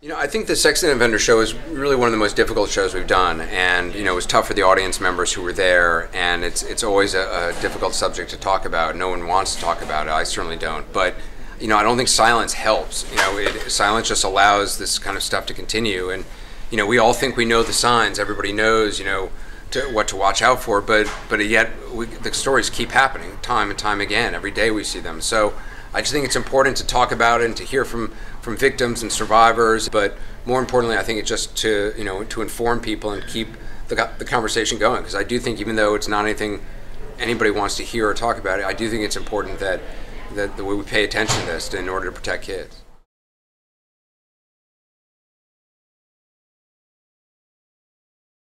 You know, I think the Sex Offender show is really one of the most difficult shows we've done, and you know, it was tough for the audience members who were there, and it's it's always a, a difficult subject to talk about. No one wants to talk about it. I certainly don't, but you know, I don't think silence helps. You know, it, silence just allows this kind of stuff to continue, and you know, we all think we know the signs. Everybody knows, you know, to, what to watch out for, but but yet we, the stories keep happening time and time again. Every day we see them. So I just think it's important to talk about it and to hear from from victims and survivors. But more importantly, I think it's just to you know to inform people and keep the, the conversation going because I do think even though it's not anything anybody wants to hear or talk about it, I do think it's important that that, that we pay attention to this in order to protect kids.